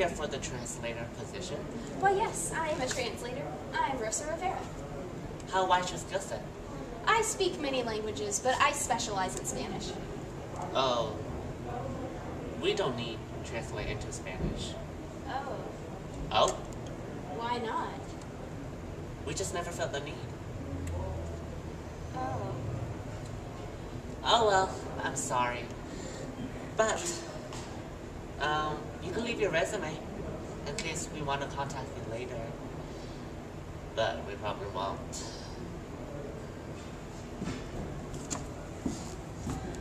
here for the translator position? Well, yes, I am a translator. I'm Rosa Rivera. How wide your skill set? I speak many languages, but I specialize in Spanish. Oh, we don't need translate into Spanish. Oh, Oh, why not? we just never felt the need. Oh. Oh well, I'm sorry. But, um, you can leave your resume in case we want to contact you later. But we probably won't.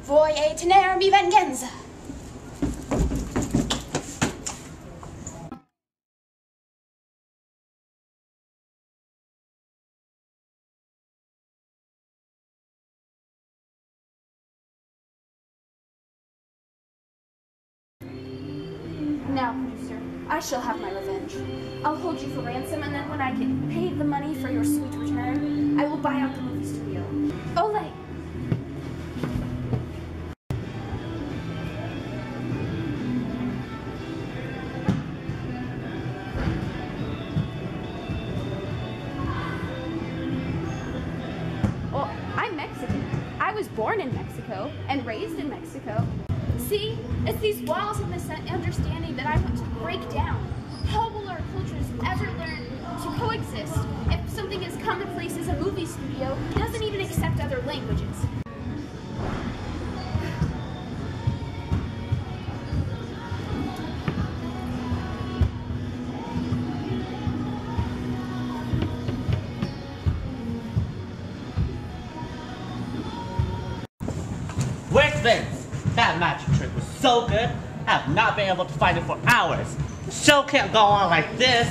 Voy a tener mi venganza. Now, producer, I shall have my revenge. I'll hold you for ransom, and then when I get paid the money for your sweet return, I will buy out the movie studio. Ole! I'm Mexican. I was born in Mexico and raised in Mexico. See, it's these walls and of misunderstanding that I want to break down. How will our cultures ever learn to coexist if something as commonplace as a movie studio doesn't even accept other languages? Where's Vince? That magic trick was so good, have not been able to find it for hours. The show can't go on like this.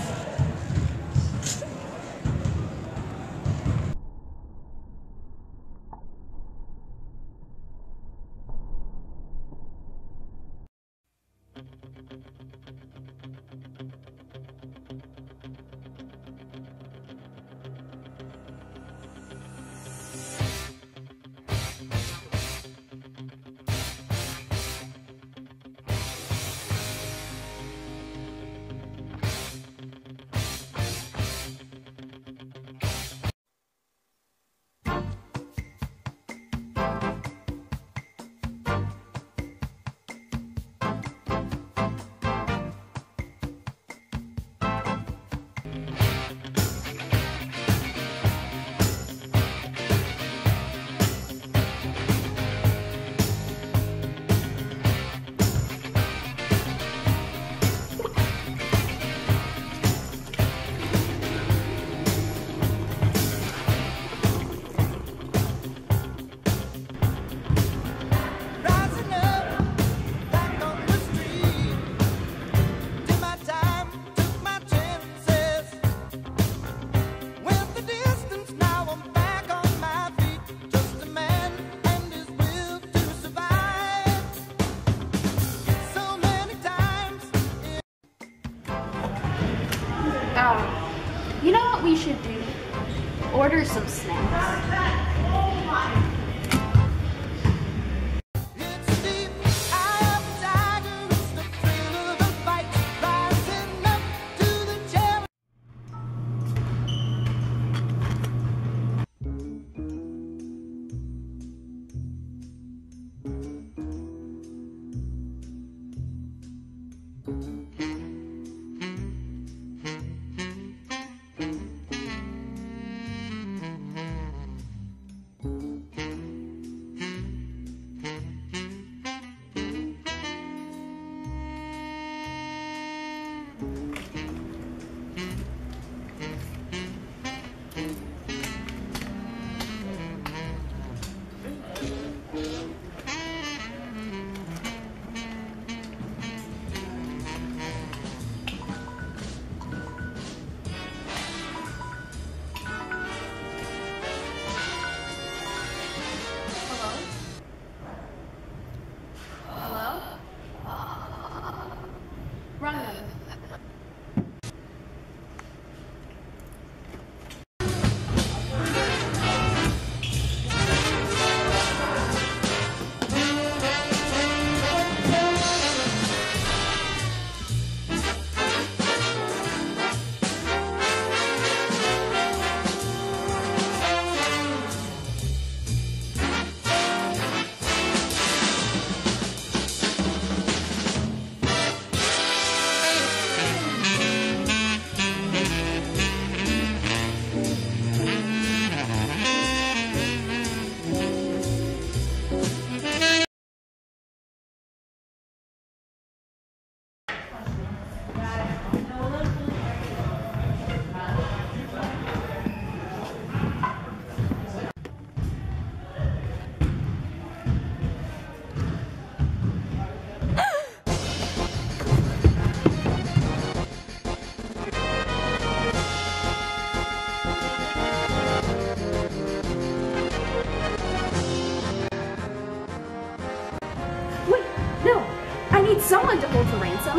Someone to hold for ransom.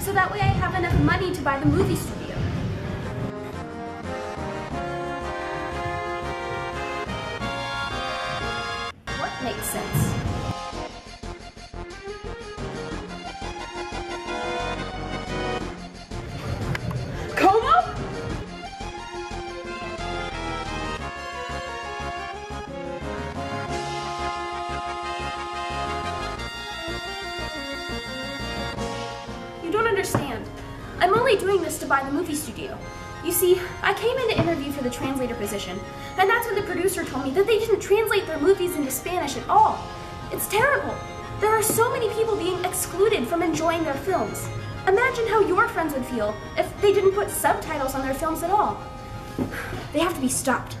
So that way I have enough money to buy the movie studio. What makes sense? I'm only doing this to buy the movie studio. You see, I came in to interview for the translator position, and that's when the producer told me that they didn't translate their movies into Spanish at all. It's terrible. There are so many people being excluded from enjoying their films. Imagine how your friends would feel if they didn't put subtitles on their films at all. They have to be stopped.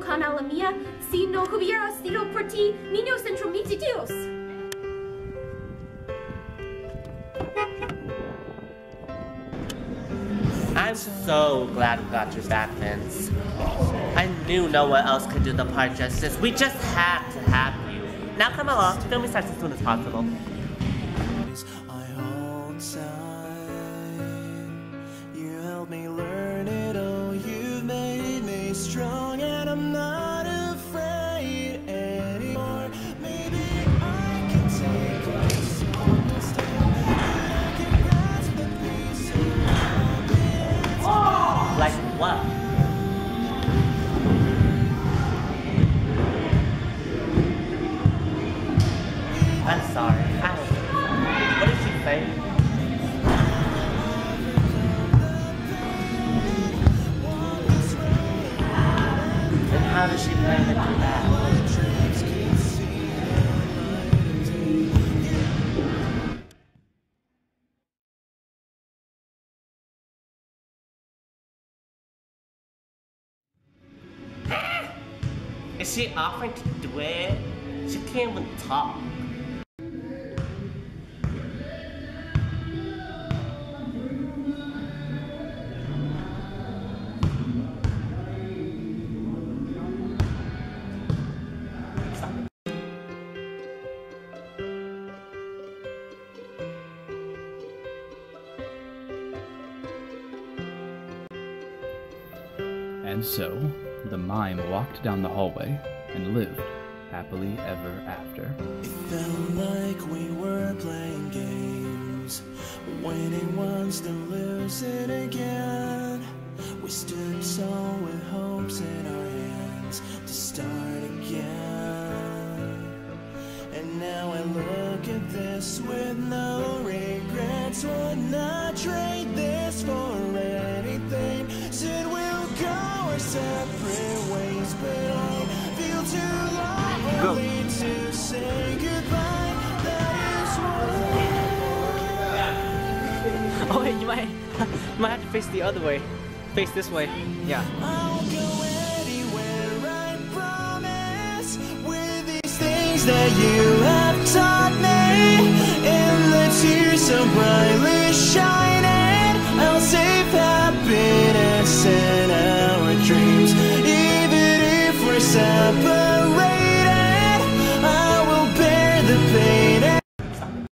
Con si no hubiera sido por ti, niños. I'm so glad we got you back, Vince. I knew no one else could do the part justice. We just had to have you. Now come along, filming starts as soon as possible. She offering to do it? She can't even talk. And so, the mime walked down the hallway and lived happily ever after. It felt like we were playing games, once, then losing again. We stood tall with hopes in our hands to start again. And now I look at this with no regrets. Would not trade this is Oh, wait, you might, you might have to face the other way. Face this way. Yeah. why I'll go anywhere. I promise. things that you have taught me. In the tears so brightly shining, I'll save happiness in